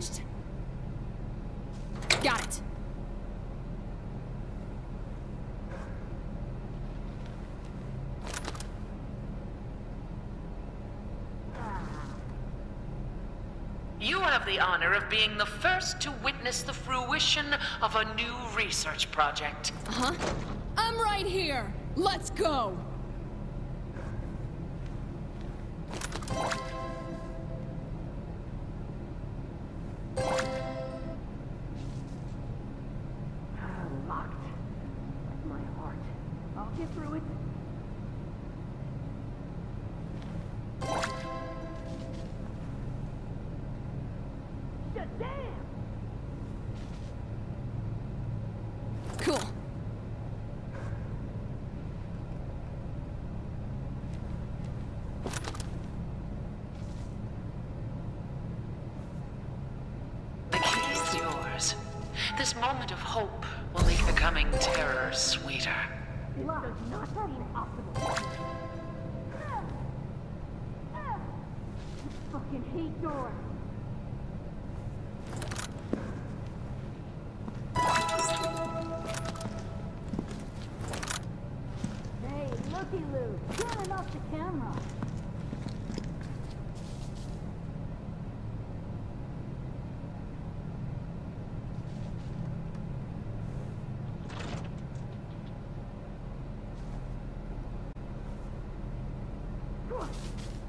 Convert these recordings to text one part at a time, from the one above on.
damaged. Got it. You have the honor of being the first to witness the fruition of a new research project. Uh-huh. I'm right here. Let's go. Damn! Cool. The key is yours. This moment of hope will make the coming terror sweeter. This does not seem possible. Ah! Ah! Fucking hate doors. Turning off the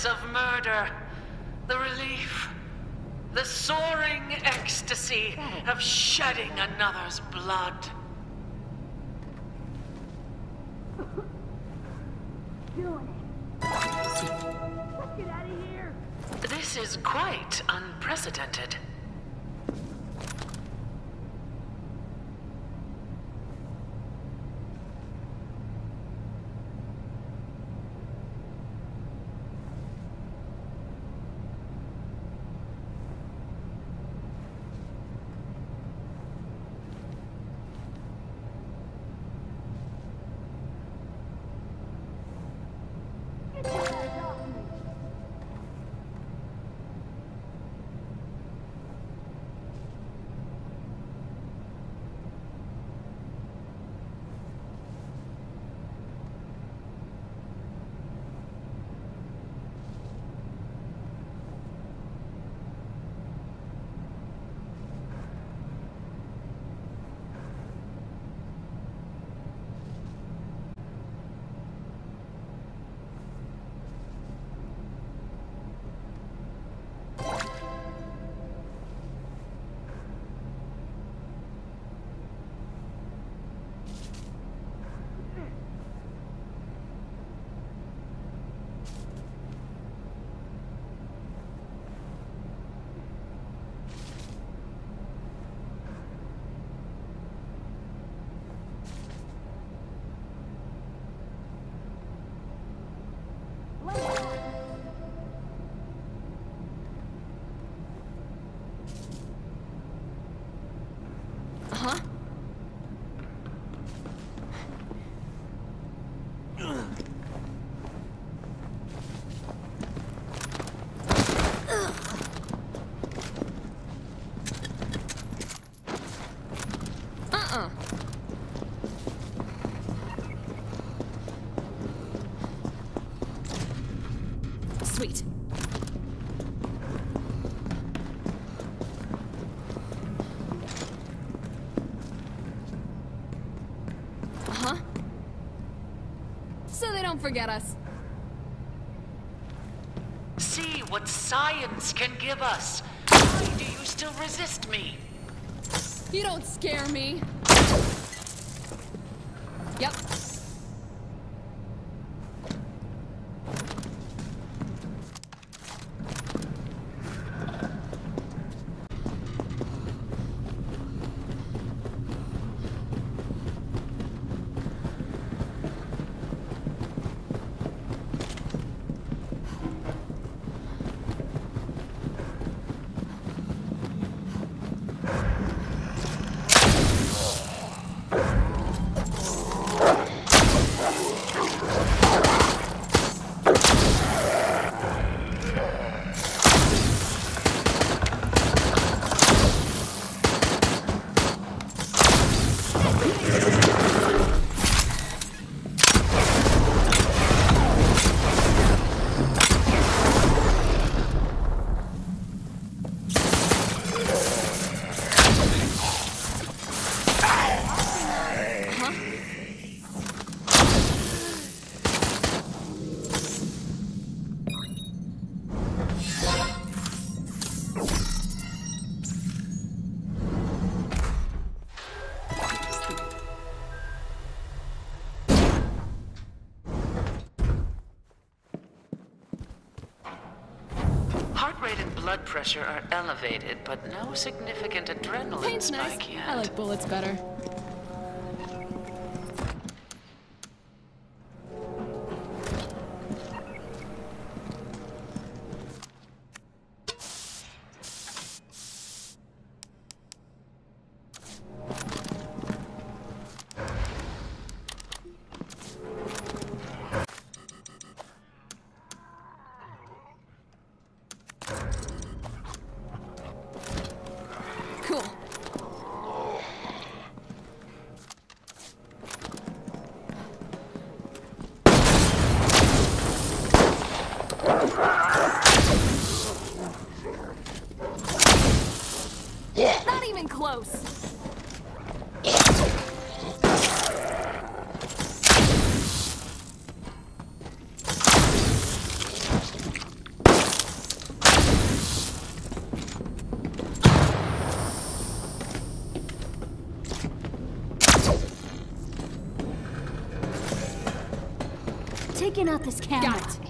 bliss of murder, the relief, the soaring ecstasy of shedding another's blood. Doing it. Let's get out of here. This is quite unprecedented. Don't forget us. See what science can give us. Why do you still resist me? You don't scare me. Yep. Blood pressure are elevated, but no significant adrenaline Paint's nice. yet. I like bullets better. Close. Taking out this camera. Got it.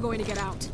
Going to get out.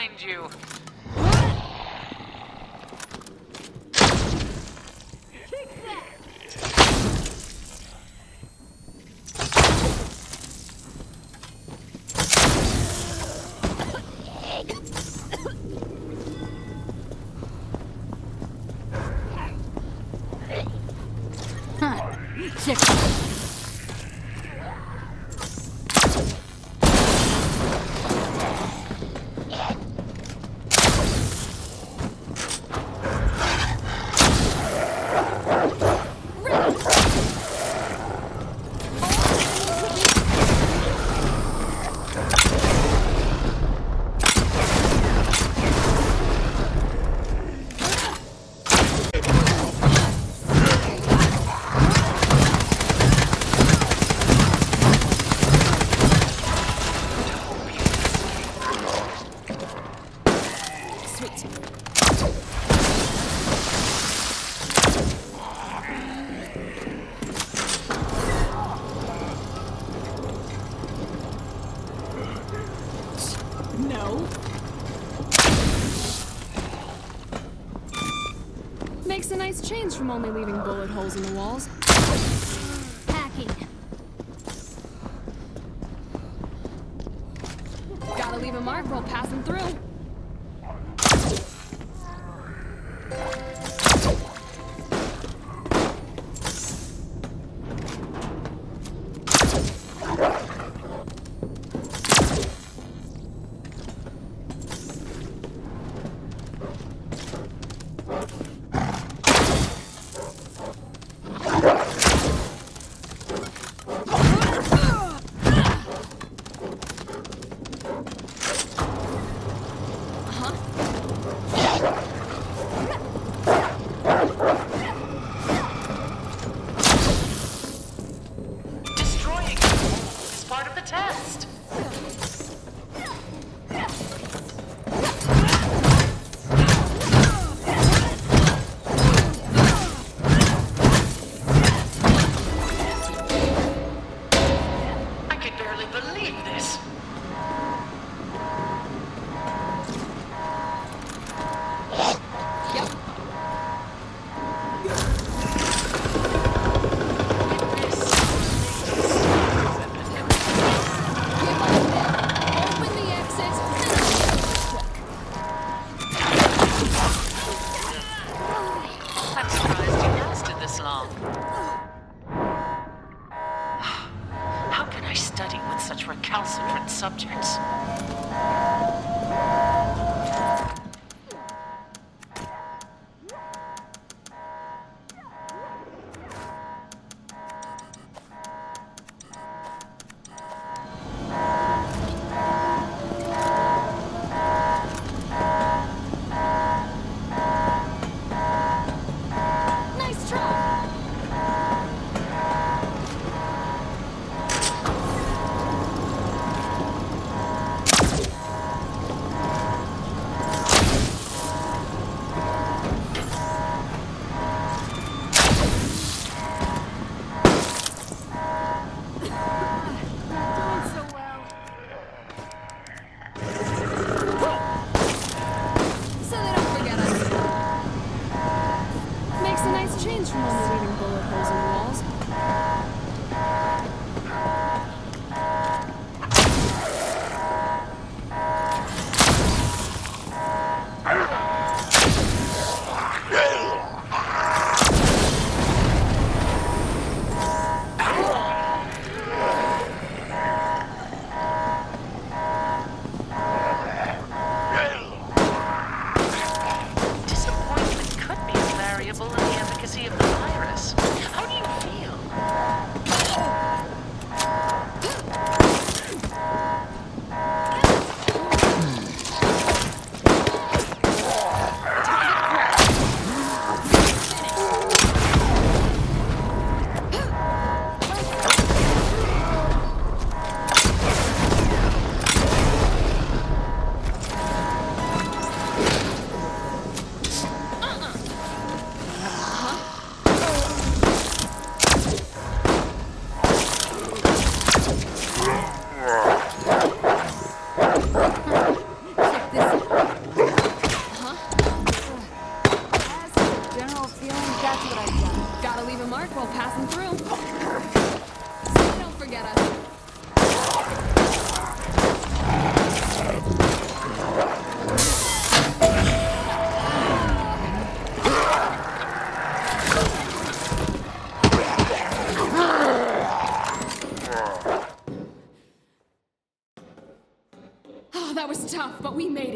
Blind you. Huh. Makes a nice change from only leaving bullet holes in the walls. objects.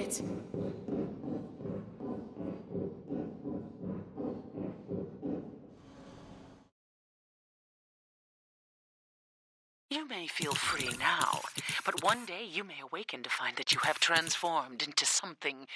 It! You may feel free now, but one day you may awaken to find that you have transformed into something